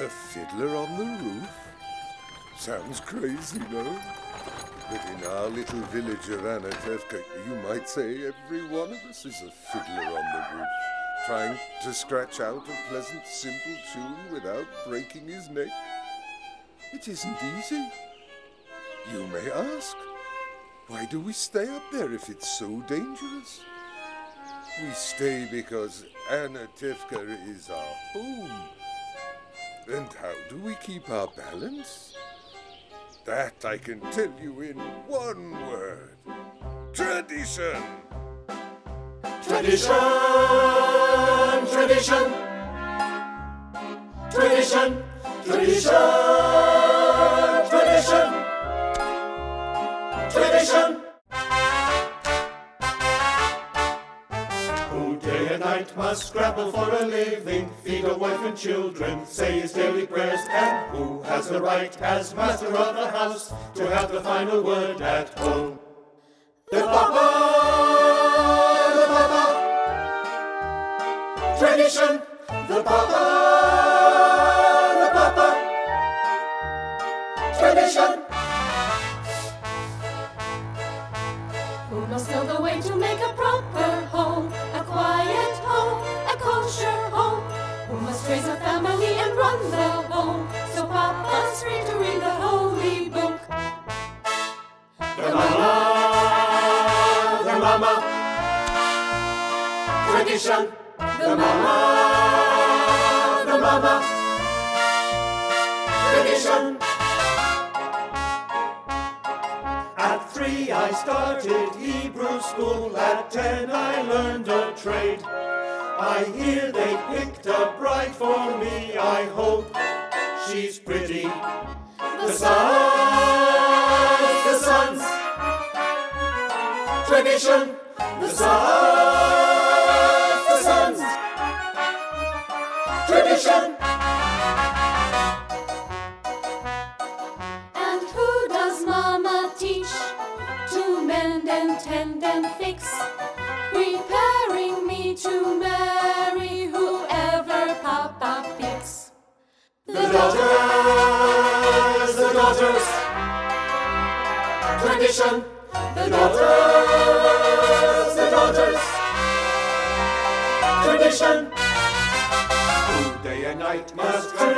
A fiddler on the roof? Sounds crazy, no? But in our little village of Anatevka, you might say every one of us is a fiddler on the roof, trying to scratch out a pleasant, simple tune without breaking his neck. It isn't easy. You may ask, why do we stay up there if it's so dangerous? We stay because Anatevka is our home. And how do we keep our balance? That I can tell you in one word. Tradition! Tradition, tradition, tradition, tradition, tradition, tradition. Night must scrabble for a living, feed a wife and children, say his daily prayers, and who has the right, as master of the house, to have the final word at home? The Papa, the Papa, tradition, the Papa, the Papa, tradition. Who must know the way to make a proper raise a family and run the home, so Papa's free to read the holy book? The Mama, the Mama, tradition, the Mama, the Mama, tradition. At three I started Hebrew school, at ten I learned a trade. I hear they picked a bride for me, I hope she's pretty. The sons, the sons, tradition, the sons, the sons, tradition. And who does Mama teach to mend and tend and fix? Preparing me to marry whoever Papa picks. The daughters, the daughters, tradition, the daughters, the daughters, tradition. Day and night must Who